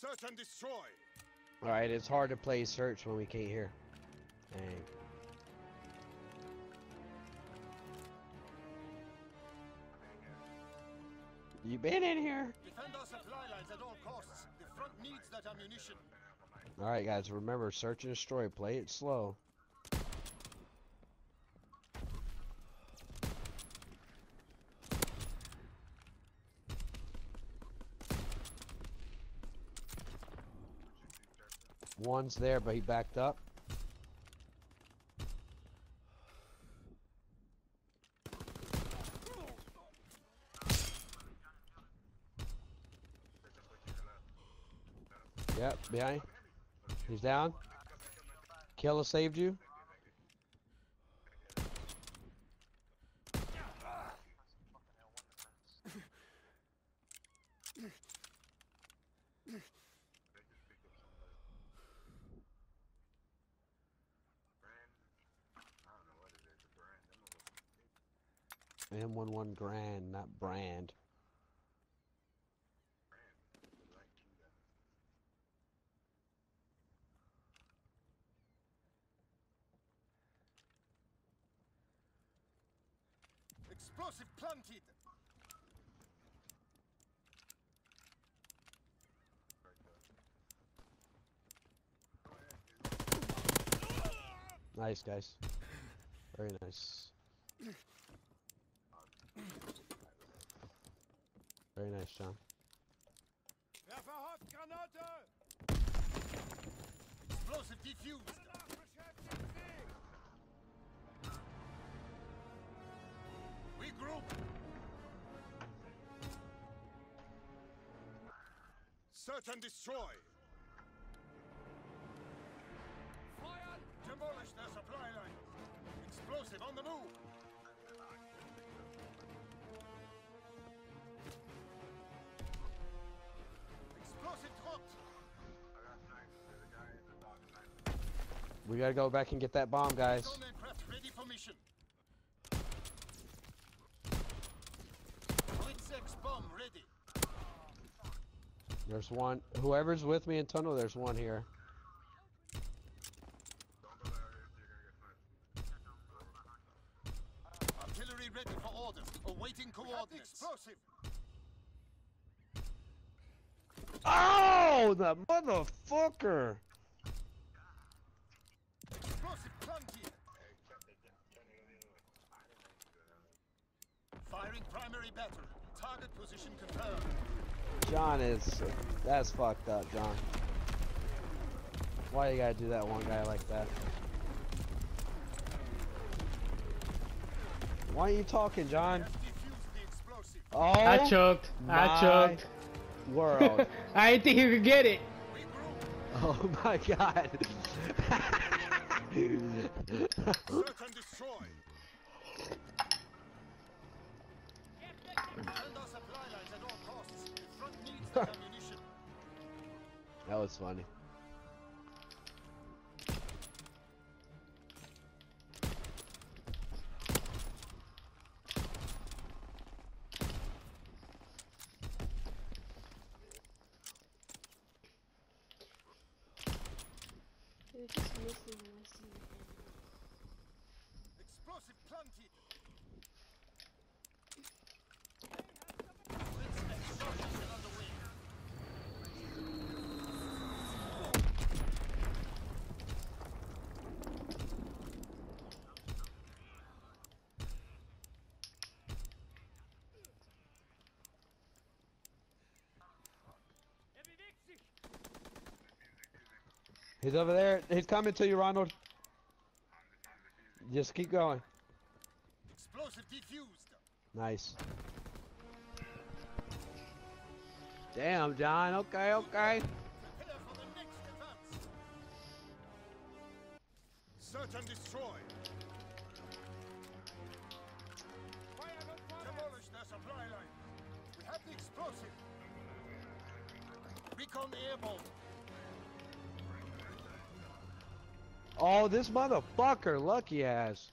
Search and destroy. Alright, it's hard to play search when we can't hear. Dang. You been in here? Defend our supply lines at all costs. The front needs that ammunition. Alright guys, remember search and destroy. Play it slow. One's there, but he backed up. Yep, behind. He's down. Killa saved you. M11 Grand, not brand. Explosive planted. Nice, guys. Very nice. Very nice, John. Werfer Hot, Granate! Explosive defused. Beschäftigt Sie! Regroup. Search and destroy. Feuern! Demolish their supply lines. Explosive on the move. We gotta go back and get that bomb, guys. Ready for mission. Bomb ready. There's one. Whoever's with me in tunnel, there's one here. Artillery ready for orders. Awaiting coordinates. Explosive. Oh, the motherfucker! Explosive planted. Firing primary battery. Target position confirmed. John is. That's fucked up, John. Why you gotta do that one guy like that? Why are you talking, John? Have defused the explosive. Oh, I choked. I choked. world. I didn't think you could get it. Oh my god. Search and destroy. that was funny. You're just missing and Explosive planted. Blitz explosion on the way. Er bewegt sich! He's over there. He's coming to you, Ronald. Just keep going. Explosive defused. Nice. Damn, John. Okay, okay. Prepare for the next advance. Search and destroy. Demolish their supply line. We have the explosive. Recon airborne. Oh, this motherfucker, lucky ass.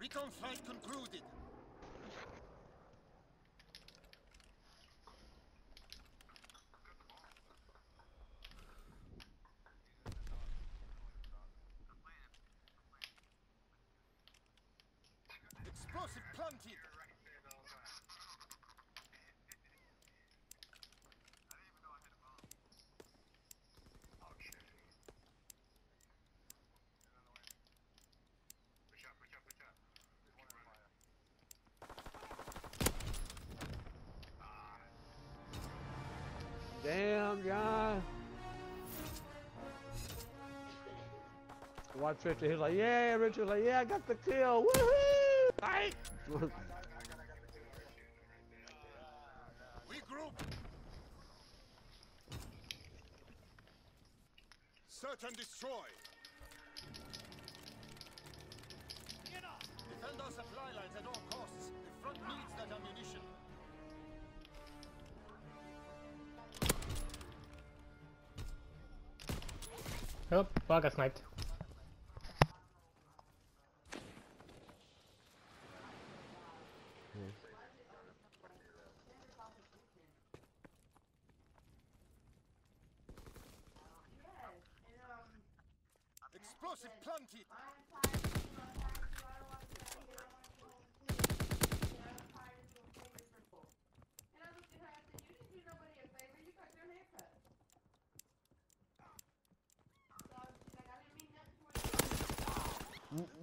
Recon flight concluded. Explosive planted. Damn, guy. Watch Richard. He's like, yeah, Richard's like, yeah, I got the kill. Woohoo! Right? Regroup. Search and destroy. Defend our supply lines at all costs. The front needs that ammunition. Oh, well, I got sniped. Explosive planted.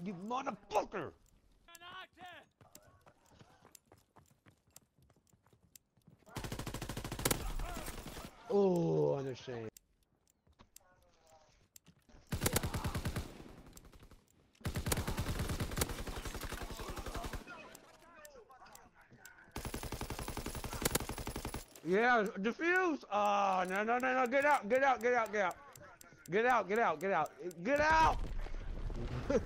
You motherfucker! Yeah, defuse. Oh, no, no, no, no. Get out, get out, get out, get out. Get out, get out, get out. Get out!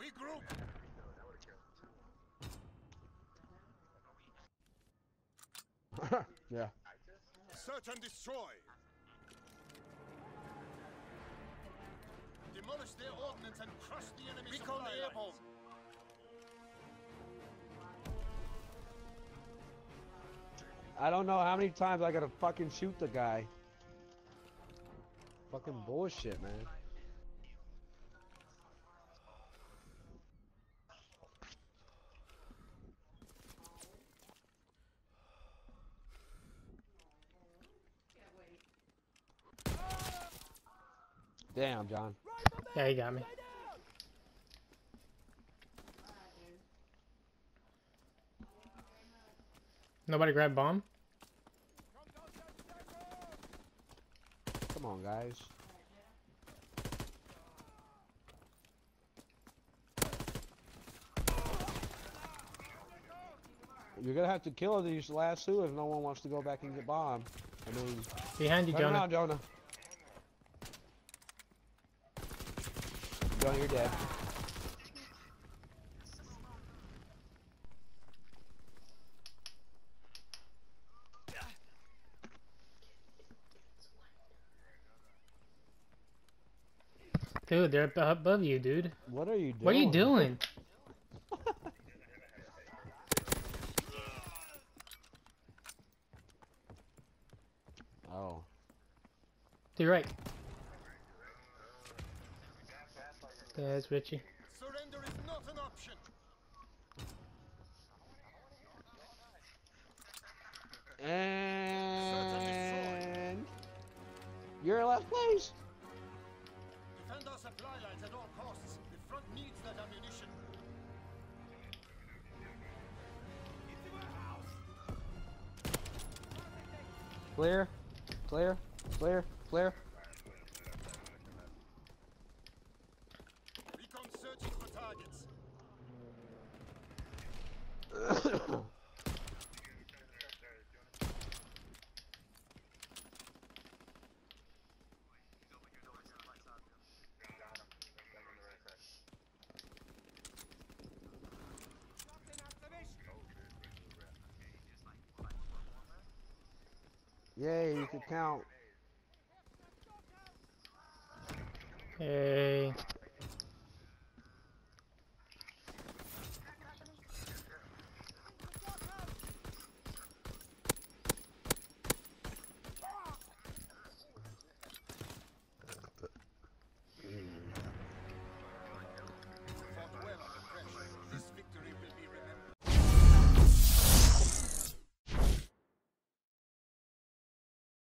Regroup. yeah. Search and destroy. Demolish their ordnance and crush the enemy Recon supply airborne. I don't know how many times I gotta fucking shoot the guy. Fucking bullshit, man. Damn, John. Yeah, he got me. Nobody grab bomb? Come on, guys. You're gonna have to kill these last two if no one wants to go back and get bombed. I mean, Behind you, Jonah. around, Jonah. Jonah, you're dead. Dude, they're above you, dude. What are you doing? What are you doing? Oh. To your right. There's Richie. Surrender is not an option. And you're in last place. Clear, clear, clear, clear. Yay, you can count. Hey.